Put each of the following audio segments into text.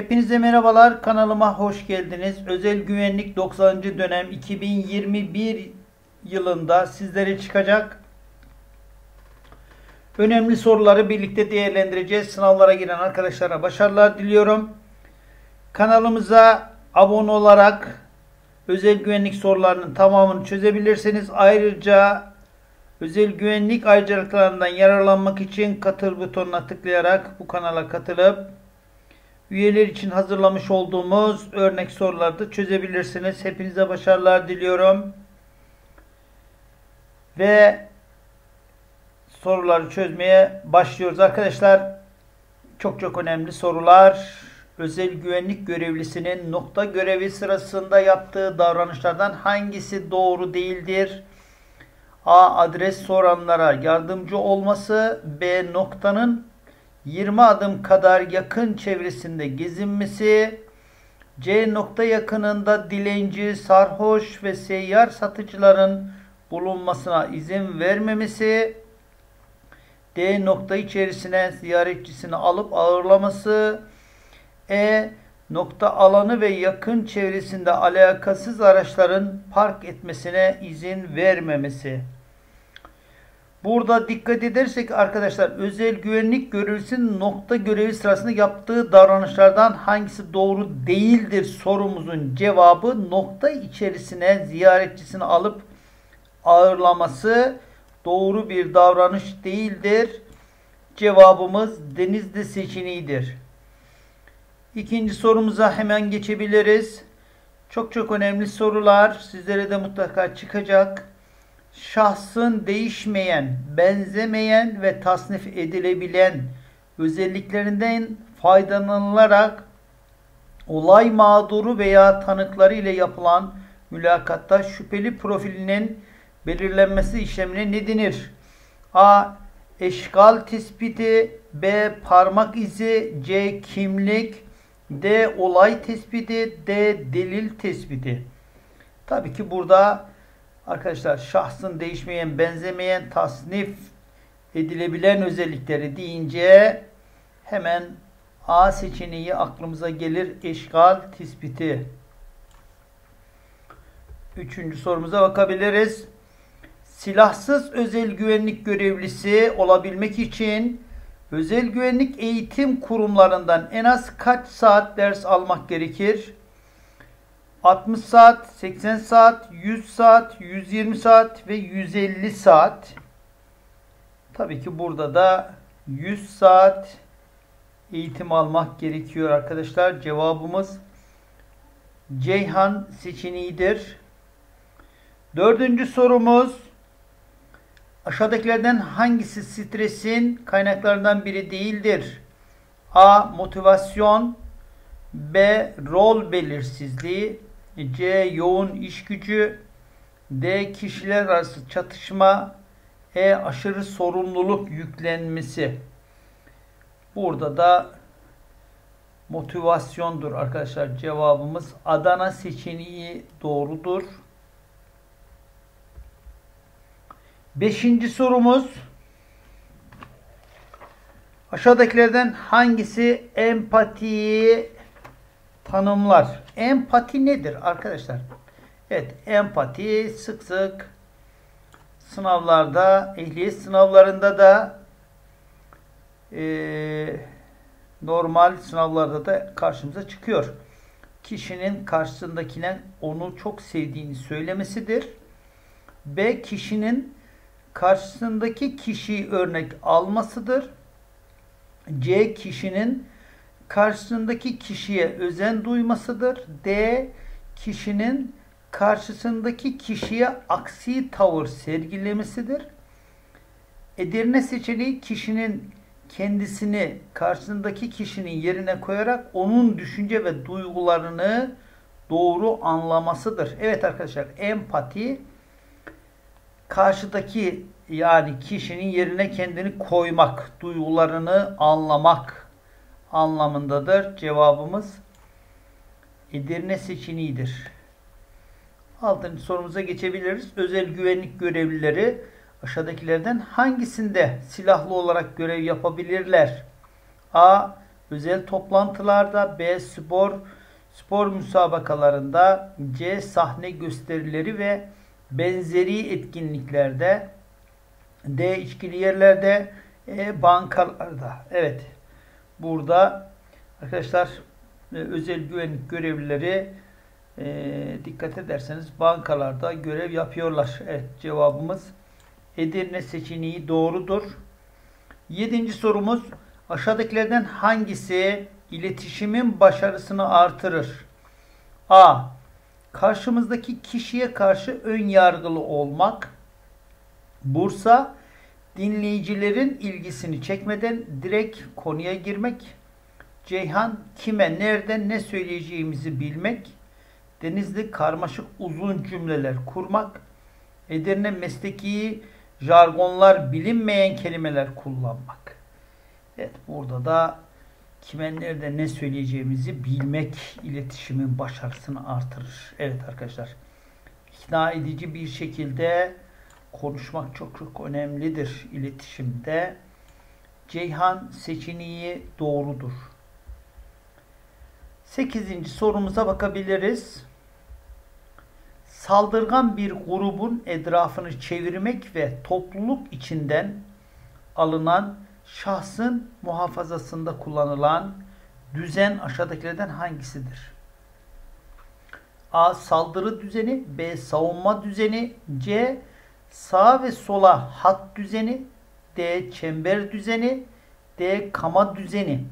Hepinize merhabalar. Kanalıma hoş geldiniz. Özel Güvenlik 90. dönem 2021 yılında sizlere çıkacak önemli soruları birlikte değerlendireceğiz. Sınavlara giren arkadaşlara başarılar diliyorum. Kanalımıza abone olarak özel güvenlik sorularının tamamını çözebilirsiniz. Ayrıca özel güvenlik ayrıcalıklarından yararlanmak için katıl butonuna tıklayarak bu kanala katılıp üyeler için hazırlamış olduğumuz örnek soruları da çözebilirsiniz. Hepinize başarılar diliyorum. Ve soruları çözmeye başlıyoruz arkadaşlar. Çok çok önemli sorular. Özel güvenlik görevlisinin nokta görevi sırasında yaptığı davranışlardan hangisi doğru değildir? A. Adres soranlara yardımcı olması. B. Noktanın 20 adım kadar yakın çevresinde gezinmesi. C. Nokta yakınında dilenci, sarhoş ve seyyar satıcıların bulunmasına izin vermemesi. D. Nokta içerisine ziyaretçisini alıp ağırlaması. E. Nokta alanı ve yakın çevresinde alakasız araçların park etmesine izin vermemesi. Burada dikkat edersek arkadaşlar özel güvenlik görevlisinin nokta görevi sırasında yaptığı davranışlardan hangisi doğru değildir sorumuzun cevabı nokta içerisine ziyaretçisini alıp ağırlaması doğru bir davranış değildir. Cevabımız denizde seçeneğidir. İkinci sorumuza hemen geçebiliriz. Çok çok önemli sorular sizlere de mutlaka çıkacak. Şahsın değişmeyen, benzemeyen ve tasnif edilebilen özelliklerinden faydalanılarak olay mağduru veya tanıkları ile yapılan mülakatta şüpheli profilinin belirlenmesi işlemine ne denir? A. Eşkal tespiti B. Parmak izi C. Kimlik D. Olay tespiti D. Delil tespiti Tabii ki burada arkadaşlar şahsın değişmeyen, benzemeyen, tasnif edilebilen özellikleri deyince hemen A seçeneği aklımıza gelir. Eşkal tespiti. Üçüncü sorumuza bakabiliriz silahsız özel güvenlik görevlisi olabilmek için özel güvenlik eğitim kurumlarından en az kaç saat ders almak gerekir? 60 saat, 80 saat, 100 saat, 120 saat ve 150 saat. Tabii ki burada da 100 saat eğitim almak gerekiyor arkadaşlar. Cevabımız Ceyhan seçeneğidir. Dördüncü sorumuz Aşağıdakilerden hangisi stresin kaynaklarından biri değildir? A. Motivasyon B. Rol belirsizliği C. Yoğun iş gücü D. Kişiler arası çatışma E. Aşırı sorumluluk yüklenmesi Burada da motivasyondur arkadaşlar. Cevabımız Adana seçeneği doğrudur. Beşinci sorumuz. Aşağıdakilerden hangisi empatiyi tanımlar? Empati nedir arkadaşlar? Evet, empati sık sık sınavlarda, ehliyet sınavlarında da e, normal sınavlarda da karşımıza çıkıyor. Kişinin karşısındakine onu çok sevdiğini söylemesidir. B. Kişinin karşısındaki kişiyi örnek almasıdır. C kişinin karşısındaki kişiye özen duymasıdır. D kişinin karşısındaki kişiye aksi tavır sergilemesidir. Edirne seçeneği kişinin kendisini karşısındaki kişinin yerine koyarak onun düşünce ve duygularını doğru anlamasıdır. Evet arkadaşlar empati karşıdaki yani kişinin yerine kendini koymak, duygularını anlamak anlamındadır. Cevabımız Edirne seçeneğidir. Altıncı sorumuza geçebiliriz. Özel güvenlik görevlileri aşağıdakilerden hangisinde silahlı olarak görev yapabilirler? A. özel toplantılarda, B. spor spor müsabakalarında, C. sahne gösterileri ve benzeri etkinliklerde, D. içkili yerlerde, E. bankalarda. Evet. Burada arkadaşlar e, özel güvenlik görevlileri e, dikkat ederseniz bankalarda görev yapıyorlar. Evet cevabımız Edirne seçeneği doğrudur. Yedinci sorumuz aşağıdakilerden hangisi iletişimin başarısını artırır? A. Karşımızdaki kişiye karşı ön yargılı olmak. Bursa dinleyicilerin ilgisini çekmeden direkt konuya girmek. Ceyhan kime, nerede, ne söyleyeceğimizi bilmek. Denizli karmaşık uzun cümleler kurmak. Edirne mesleki jargonlar, bilinmeyen kelimeler kullanmak. Evet burada da kime nerede ne söyleyeceğimizi bilmek iletişimin başarısını artırır. Evet arkadaşlar ikna edici bir şekilde konuşmak çok çok önemlidir iletişimde. Ceyhan seçeneği doğrudur. Sekizinci sorumuza bakabiliriz. Saldırgan bir grubun etrafını çevirmek ve topluluk içinden alınan şahsın muhafazasında kullanılan düzen aşağıdakilerden hangisidir? A. Saldırı düzeni B. Savunma düzeni C. Sağ ve sola hat düzeni D. Çember düzeni D. Kama düzeni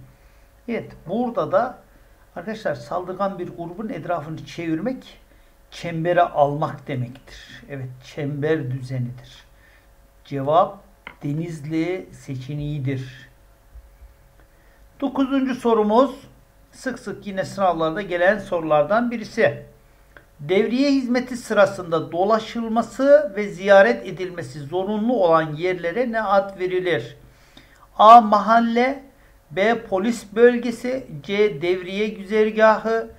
Evet burada da arkadaşlar saldırgan bir grubun etrafını çevirmek çembere almak demektir. Evet çember düzenidir. Cevap Denizli seçeneğidir. Dokuzuncu sorumuz sık sık yine sınavlarda gelen sorulardan birisi. Devriye hizmeti sırasında dolaşılması ve ziyaret edilmesi zorunlu olan yerlere ne ad verilir? A. Mahalle B. Polis bölgesi C. Devriye güzergahı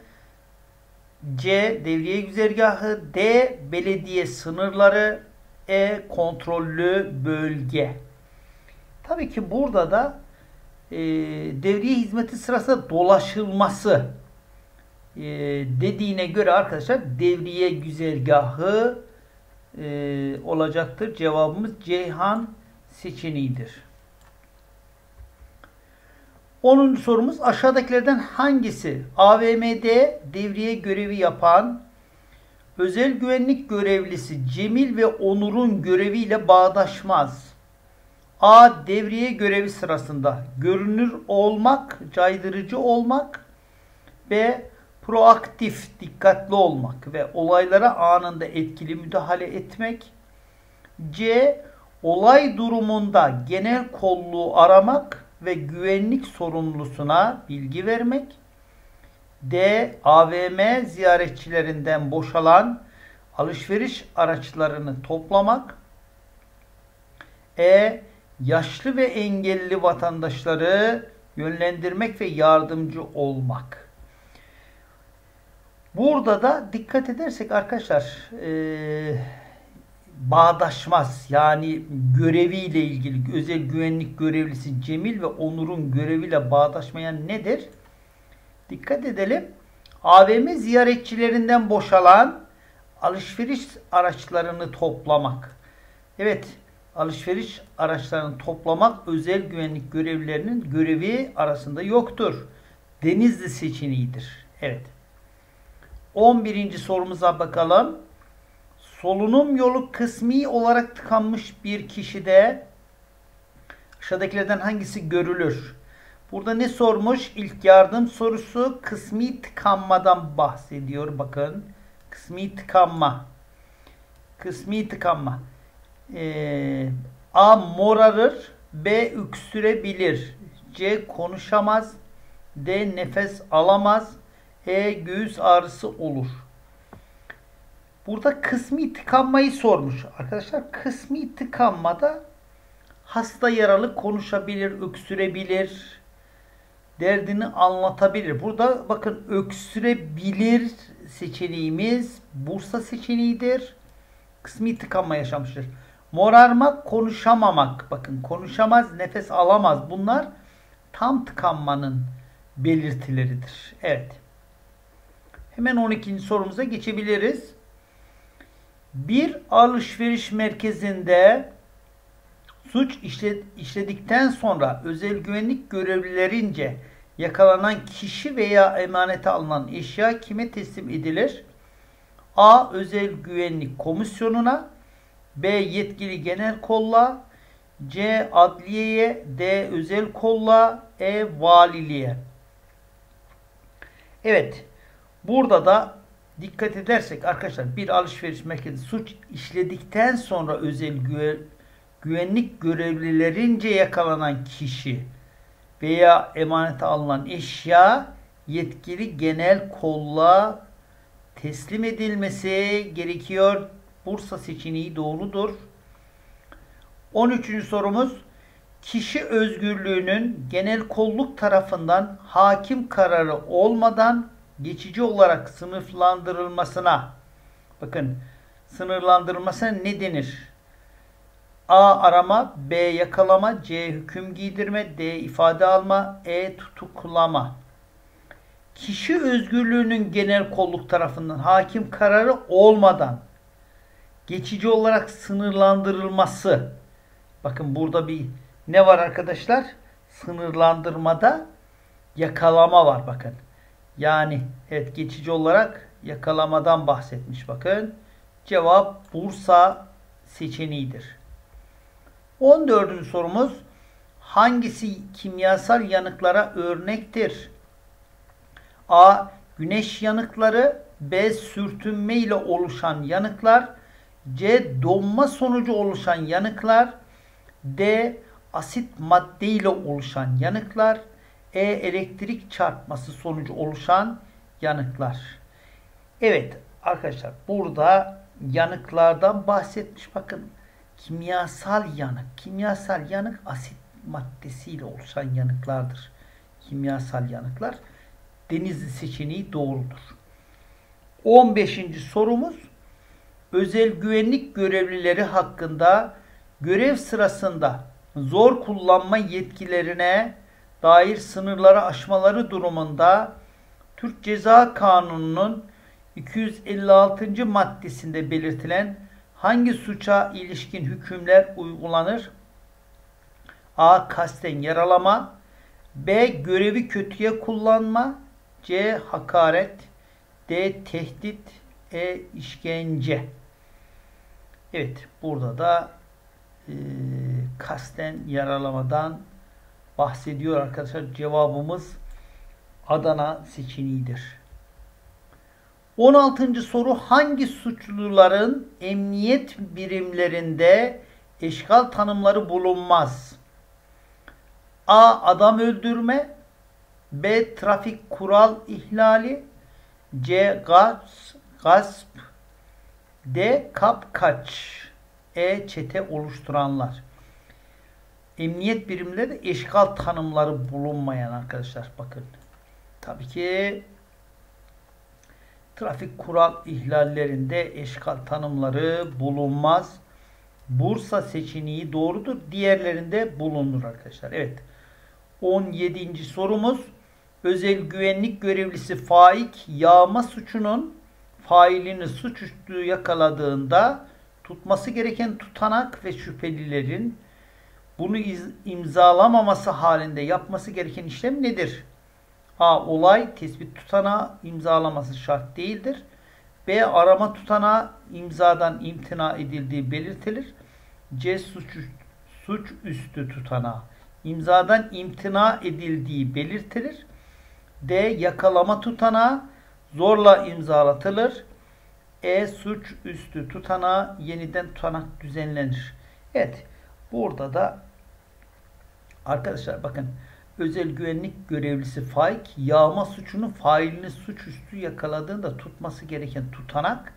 C. Devriye güzergahı D. Belediye sınırları E. Kontrollü bölge Tabii ki burada da e, devriye hizmeti sırasında dolaşılması e, dediğine göre arkadaşlar devriye güzergahı e, olacaktır. Cevabımız Ceyhan seçeneğidir. 10. sorumuz aşağıdakilerden hangisi AVM'de devriye görevi yapan özel güvenlik görevlisi Cemil ve Onur'un göreviyle bağdaşmaz? A. Devriye görevi sırasında görünür olmak, caydırıcı olmak. B. Proaktif, dikkatli olmak ve olaylara anında etkili müdahale etmek. C. Olay durumunda genel kolluğu aramak ve güvenlik sorumlusuna bilgi vermek. D. AVM ziyaretçilerinden boşalan alışveriş araçlarını toplamak. E. Yaşlı ve engelli vatandaşları yönlendirmek ve yardımcı olmak. Burada da dikkat edersek arkadaşlar e, bağdaşmaz. Yani göreviyle ilgili özel güvenlik görevlisi Cemil ve Onur'un göreviyle bağdaşmayan nedir? Dikkat edelim. AVM ziyaretçilerinden boşalan alışveriş araçlarını toplamak. Evet, alışveriş araçlarını toplamak özel güvenlik görevlilerinin görevi arasında yoktur. Denizli seçeneğidir. Evet. 11. sorumuza bakalım solunum yolu kısmi olarak tıkanmış bir kişide aşağıdakilerden hangisi görülür? Burada ne sormuş? İlk yardım sorusu kısmi tıkanmadan bahsediyor. Bakın. Kısmi tıkanma. Kısmi tıkanma. Ee, A. Morarır. B. Üksürebilir. C. Konuşamaz. D. Nefes alamaz. E. Göğüs ağrısı olur. Burada kısmi tıkanmayı sormuş. Arkadaşlar kısmi tıkanmada hasta yaralı konuşabilir, öksürebilir, derdini anlatabilir. Burada bakın öksürebilir seçeneğimiz Bursa seçeneğidir. Kısmi tıkanma yaşamıştır. Morarmak, konuşamamak. Bakın konuşamaz, nefes alamaz. Bunlar tam tıkanmanın belirtileridir. Evet. Hemen 12. sorumuza geçebiliriz. Bir alışveriş merkezinde suç işledikten sonra özel güvenlik görevlilerince yakalanan kişi veya emanete alınan eşya kime teslim edilir? A. Özel Güvenlik Komisyonu'na B. Yetkili Genel Kolla C. Adliyeye D. Özel Kolla E. Valiliğe Evet. Burada da dikkat edersek arkadaşlar bir alışveriş merkezi suç işledikten sonra özel güve, güvenlik görevlilerince yakalanan kişi veya emanete alınan eşya yetkili genel kolla teslim edilmesi gerekiyor. Bursa seçeneği doğrudur. 13. sorumuz kişi özgürlüğünün genel kolluk tarafından hakim kararı olmadan geçici olarak sınıflandırılmasına bakın sınırlandırılmasına ne denir? A. Arama B. Yakalama C. Hüküm giydirme D. ifade alma E. Tutuklama Kişi özgürlüğünün genel kolluk tarafından hakim kararı olmadan geçici olarak sınırlandırılması bakın burada bir ne var arkadaşlar? Sınırlandırmada yakalama var bakın. Yani evet geçici olarak yakalamadan bahsetmiş bakın. Cevap Bursa seçeneğidir. 14. sorumuz hangisi kimyasal yanıklara örnektir? A. Güneş yanıkları B. Sürtünme ile oluşan yanıklar C. Donma sonucu oluşan yanıklar D. Asit madde ile oluşan yanıklar E. Elektrik çarpması sonucu oluşan yanıklar. Evet arkadaşlar burada yanıklardan bahsetmiş. Bakın kimyasal yanık. Kimyasal yanık asit maddesiyle oluşan yanıklardır. Kimyasal yanıklar. Denizli seçeneği doğrudur. 15. sorumuz özel güvenlik görevlileri hakkında görev sırasında zor kullanma yetkilerine dair sınırları aşmaları durumunda Türk Ceza Kanunu'nun 256. maddesinde belirtilen hangi suça ilişkin hükümler uygulanır? A. Kasten yaralama B. Görevi kötüye kullanma C. Hakaret D. Tehdit E. işkence Evet burada da e, kasten yaralamadan bahsediyor arkadaşlar. Cevabımız Adana seçeneğidir. 16. soru hangi suçluların emniyet birimlerinde eşgal tanımları bulunmaz? A. Adam öldürme B. Trafik kural ihlali C. Gasp, gasp D. Kapkaç E. Çete oluşturanlar Emniyet birimleri eşgal tanımları bulunmayan arkadaşlar. Bakın. Tabii ki trafik kural ihlallerinde eşgal tanımları bulunmaz. Bursa seçeneği doğrudur. Diğerlerinde bulunur arkadaşlar. Evet. 17. sorumuz özel güvenlik görevlisi faik yağma suçunun failini suçüstü yakaladığında tutması gereken tutanak ve şüphelilerin bunu imzalamaması halinde yapması gereken işlem nedir? A. Olay tespit tutanağı imzalaması şart değildir. B. Arama tutanağı imzadan imtina edildiği belirtilir. C. Suç, suç üstü tutanağı imzadan imtina edildiği belirtilir. D. Yakalama tutanağı zorla imzalatılır. E. Suç üstü tutanağı yeniden tutanak düzenlenir. Evet. Burada da arkadaşlar bakın özel güvenlik görevlisi faik yağma suçunu failini suçüstü yakaladığında tutması gereken tutanak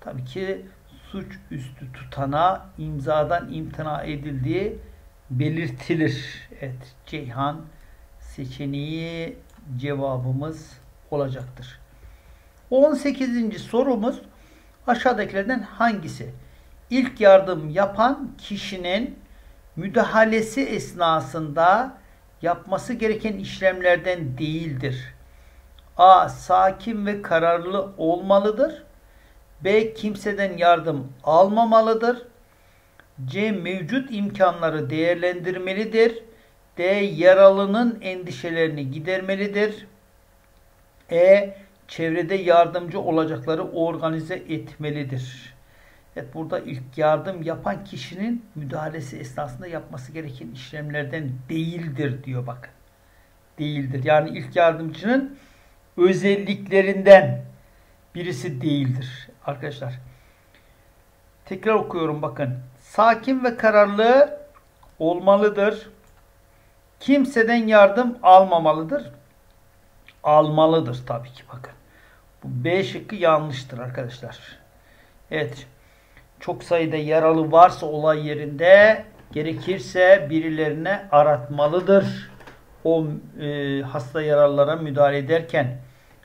tabii ki suç üstü tutanağı imzadan imtina edildiği belirtilir. Evet, Ceyhan seçeneği cevabımız olacaktır. 18. sorumuz aşağıdakilerden hangisi? İlk yardım yapan kişinin müdahalesi esnasında yapması gereken işlemlerden değildir. A. Sakin ve kararlı olmalıdır. B. Kimseden yardım almamalıdır. C. Mevcut imkanları değerlendirmelidir. D. Yaralının endişelerini gidermelidir. E. Çevrede yardımcı olacakları organize etmelidir. Evet burada ilk yardım yapan kişinin müdahalesi esnasında yapması gereken işlemlerden değildir diyor bakın. Değildir. Yani ilk yardımcının özelliklerinden birisi değildir arkadaşlar. Tekrar okuyorum bakın. Sakin ve kararlı olmalıdır. Kimseden yardım almamalıdır. Almalıdır tabii ki bakın. Bu B şıkkı yanlıştır arkadaşlar. Evet. Çok sayıda yaralı varsa olay yerinde gerekirse birilerine aratmalıdır. O e, hasta yaralılara müdahale ederken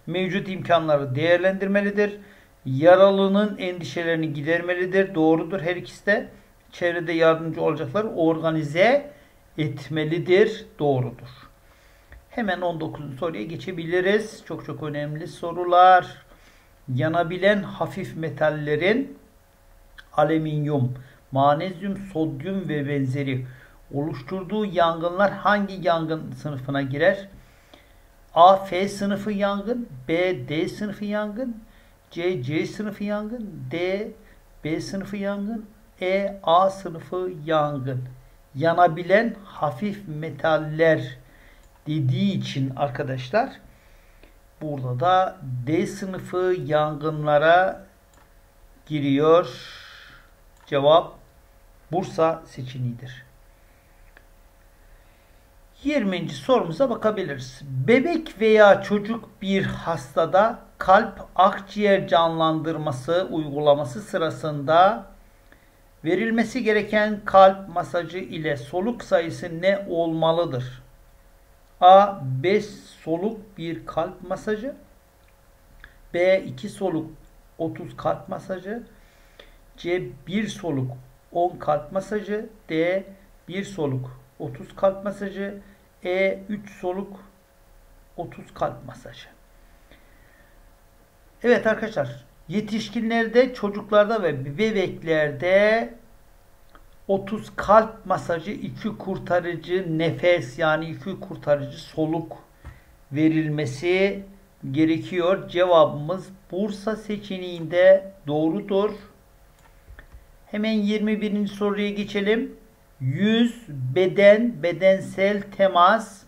mevcut imkanları değerlendirmelidir. Yaralının endişelerini gidermelidir. Doğrudur her ikisi de. Çevrede yardımcı olacakları organize etmelidir. Doğrudur. Hemen 19. soruya geçebiliriz. Çok çok önemli sorular. Yanabilen hafif metallerin alüminyum, manezyum, sodyum ve benzeri oluşturduğu yangınlar hangi yangın sınıfına girer? A. F sınıfı yangın B. D sınıfı yangın C. C sınıfı yangın D. B sınıfı yangın E. A sınıfı yangın yanabilen hafif metaller dediği için arkadaşlar burada da D sınıfı yangınlara giriyor. Cevap Bursa seçeneğidir. 20. sorumuza bakabiliriz. Bebek veya çocuk bir hastada kalp akciğer canlandırması uygulaması sırasında verilmesi gereken kalp masajı ile soluk sayısı ne olmalıdır? A. 5 soluk bir kalp masajı B. 2 soluk 30 kalp masajı C. 1 soluk 10 kalp masajı D. 1 soluk 30 kalp masajı E. 3 soluk 30 kalp masajı Evet arkadaşlar yetişkinlerde çocuklarda ve bebeklerde 30 kalp masajı, 2 kurtarıcı nefes yani 2 kurtarıcı soluk verilmesi gerekiyor. Cevabımız Bursa seçeneğinde doğrudur. Hemen 21. soruya geçelim. Yüz, beden, bedensel temas,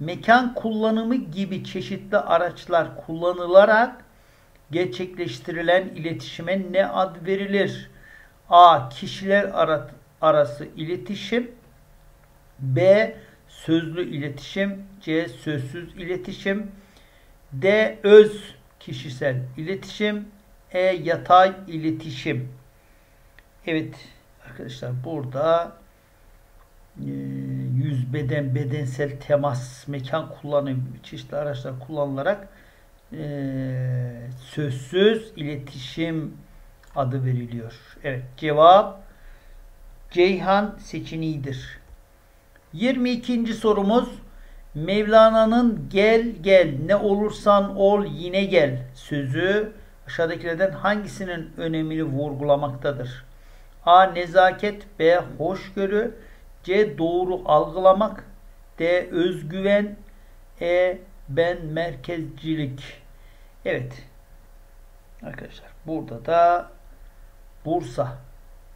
mekan kullanımı gibi çeşitli araçlar kullanılarak gerçekleştirilen iletişime ne ad verilir? A. Kişiler arası iletişim B. Sözlü iletişim C. Sözsüz iletişim D. Öz kişisel iletişim E. Yatay iletişim Evet arkadaşlar burada e, yüz beden bedensel temas mekan kullanım çeşitli araçlar kullanılarak e, sözsüz iletişim adı veriliyor. Evet cevap Ceyhan seçeneğidir. 22. sorumuz Mevlana'nın gel gel ne olursan ol yine gel sözü aşağıdakilerden hangisinin önemini vurgulamaktadır? A. Nezaket B. Hoşgörü C. Doğru algılamak D. Özgüven E. Ben merkezcilik Evet arkadaşlar burada da Bursa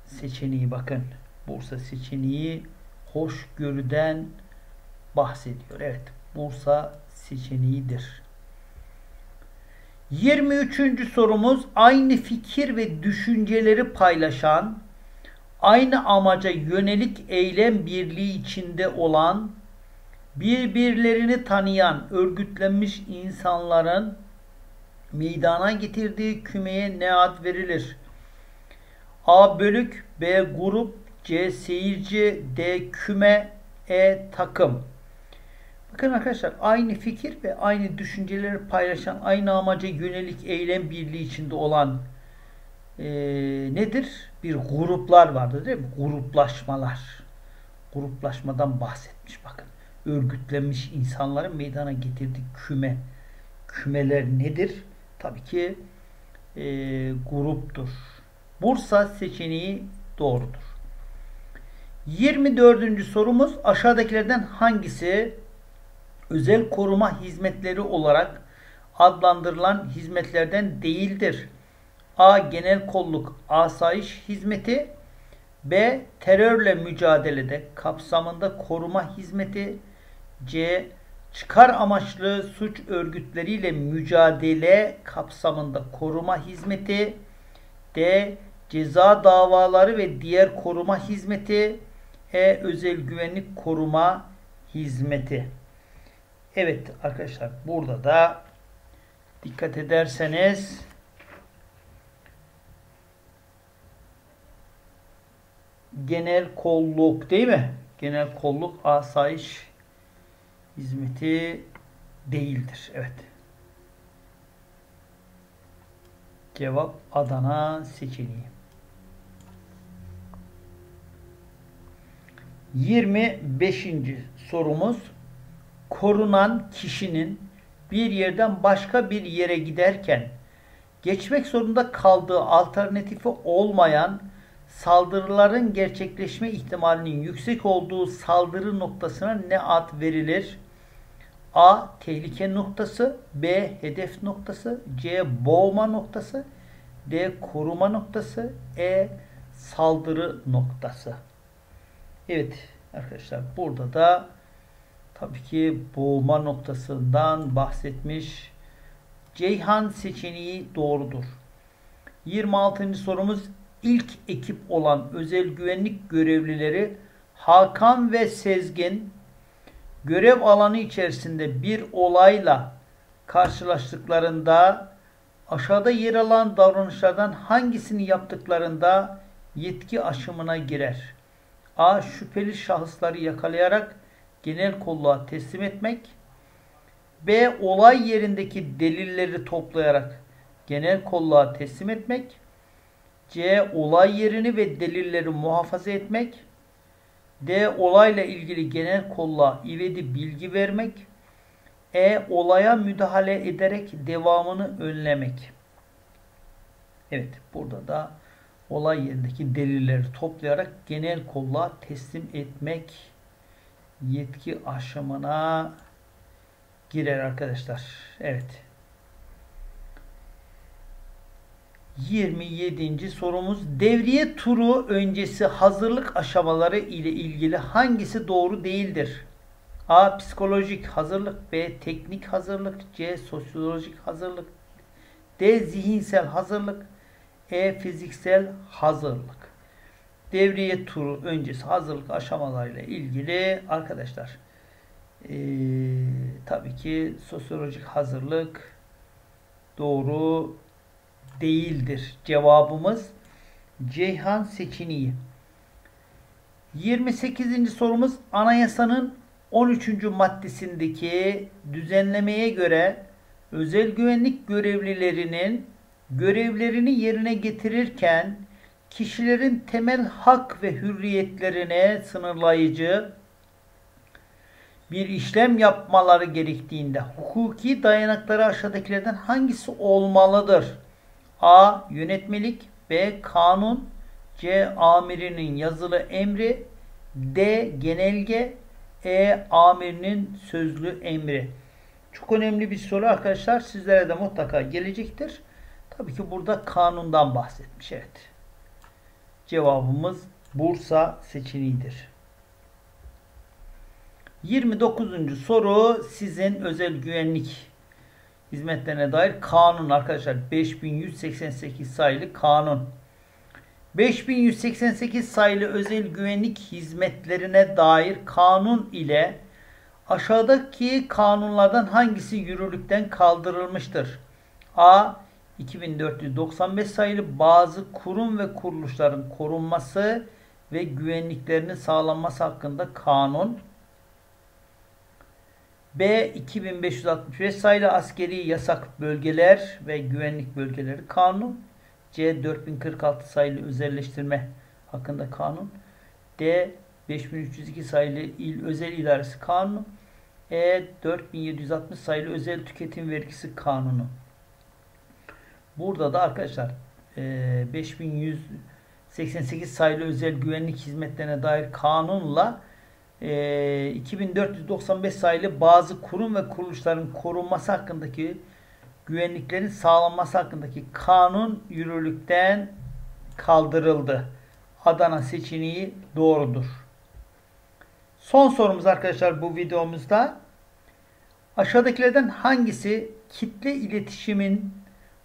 seçeneği bakın. Bursa seçeneği hoşgörüden bahsediyor. Evet Bursa seçeneğidir. 23. sorumuz aynı fikir ve düşünceleri paylaşan, aynı amaca yönelik eylem birliği içinde olan, birbirlerini tanıyan, örgütlenmiş insanların meydana getirdiği kümeye ne ad verilir? A bölük, B grup, C seyirci, D küme, E takım. Bakın arkadaşlar aynı fikir ve aynı düşünceleri paylaşan, aynı amaca yönelik eylem birliği içinde olan e, nedir? Bir gruplar vardır değil mi? Gruplaşmalar. Gruplaşmadan bahsetmiş bakın. örgütlenmiş insanların meydana getirdiği küme. Kümeler nedir? Tabii ki e, gruptur. Bursa seçeneği doğrudur. 24. sorumuz aşağıdakilerden hangisi özel koruma hizmetleri olarak adlandırılan hizmetlerden değildir? A. Genel kolluk asayiş hizmeti B. Terörle mücadelede kapsamında koruma hizmeti C. Çıkar amaçlı suç örgütleriyle mücadele kapsamında koruma hizmeti D. Ceza davaları ve diğer koruma hizmeti E. Özel güvenlik koruma hizmeti Evet arkadaşlar burada da dikkat ederseniz genel kolluk değil mi? Genel kolluk asayiş hizmeti değildir. Evet. Cevap Adana seçeneği. 25. sorumuz korunan kişinin bir yerden başka bir yere giderken geçmek zorunda kaldığı alternatifi olmayan saldırıların gerçekleşme ihtimalinin yüksek olduğu saldırı noktasına ne ad verilir? A. Tehlike noktası B. Hedef noktası C. Boğma noktası D. Koruma noktası E. Saldırı noktası Evet arkadaşlar burada da tabii ki boğma noktasından bahsetmiş. Ceyhan seçeneği doğrudur. 26. sorumuz ilk ekip olan özel güvenlik görevlileri Hakan ve Sezgin görev alanı içerisinde bir olayla karşılaştıklarında aşağıda yer alan davranışlardan hangisini yaptıklarında yetki aşımına girer? A. Şüpheli şahısları yakalayarak genel kolluğa teslim etmek. B. Olay yerindeki delilleri toplayarak genel kolluğa teslim etmek. C. Olay yerini ve delilleri muhafaza etmek. D. Olayla ilgili genel kolluğa ivedi bilgi vermek. E. Olaya müdahale ederek devamını önlemek. Evet burada da olay yerindeki delilleri toplayarak genel kolluğa teslim etmek yetki aşımına girer arkadaşlar. Evet. 27. sorumuz devriye turu öncesi hazırlık aşamaları ile ilgili hangisi doğru değildir? A. Psikolojik hazırlık B. Teknik hazırlık C. Sosyolojik hazırlık D. Zihinsel hazırlık E. Fiziksel hazırlık Devriye turu öncesi hazırlık aşamalarıyla ilgili arkadaşlar ee, tabii ki sosyolojik hazırlık doğru değildir. Cevabımız Ceyhan seçeneği. 28. sorumuz anayasanın 13. maddesindeki düzenlemeye göre özel güvenlik görevlilerinin görevlerini yerine getirirken kişilerin temel hak ve hürriyetlerine sınırlayıcı bir işlem yapmaları gerektiğinde hukuki dayanakları aşağıdakilerden hangisi olmalıdır? A. Yönetmelik B. Kanun C. Amirinin yazılı emri D. Genelge E. Amirinin sözlü emri. Çok önemli bir soru arkadaşlar. Sizlere de mutlaka gelecektir. Tabii ki burada kanundan bahsetmiş. Evet. Cevabımız Bursa seçeneğidir. 29. soru sizin özel güvenlik hizmetlerine dair kanun arkadaşlar. 5188 sayılı kanun. 5188 sayılı özel güvenlik hizmetlerine dair kanun ile aşağıdaki kanunlardan hangisi yürürlükten kaldırılmıştır? A. 2495 sayılı bazı kurum ve kuruluşların korunması ve güvenliklerinin sağlanması hakkında kanun. B 2565 sayılı askeri yasak bölgeler ve güvenlik bölgeleri kanun. C 4046 sayılı özelleştirme hakkında kanun. D 5302 sayılı il özel idaresi kanun. E 4760 sayılı özel tüketim vergisi kanunu. Burada da arkadaşlar e, 5188 sayılı özel güvenlik hizmetlerine dair kanunla e, 2495 sayılı bazı kurum ve kuruluşların korunması hakkındaki güvenliklerin sağlanması hakkındaki kanun yürürlükten kaldırıldı. Adana seçeneği doğrudur. Son sorumuz arkadaşlar bu videomuzda. Aşağıdakilerden hangisi kitle iletişimin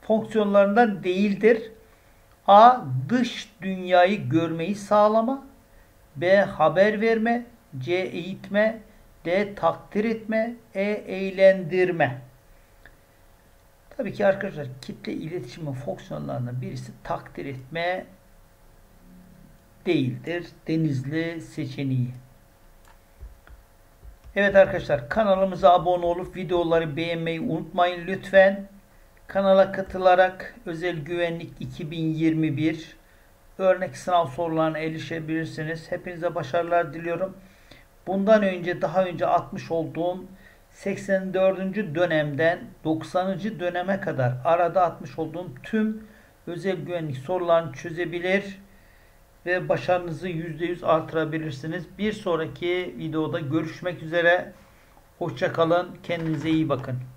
fonksiyonlarından değildir? A. Dış dünyayı görmeyi sağlama. B. Haber verme. C. Eğitme. D. Takdir etme. E. Eğlendirme. Tabii ki arkadaşlar kitle iletişimi fonksiyonlarından birisi takdir etme değildir. Denizli seçeneği. Evet arkadaşlar kanalımıza abone olup videoları beğenmeyi unutmayın lütfen. Kanala katılarak özel güvenlik 2021 örnek sınav sorularına erişebilirsiniz. Hepinize başarılar diliyorum. Bundan önce daha önce atmış olduğum 84. dönemden 90. döneme kadar arada atmış olduğum tüm özel güvenlik sorularını çözebilir ve başarınızı %100 artırabilirsiniz. Bir sonraki videoda görüşmek üzere. Hoşçakalın. Kendinize iyi bakın.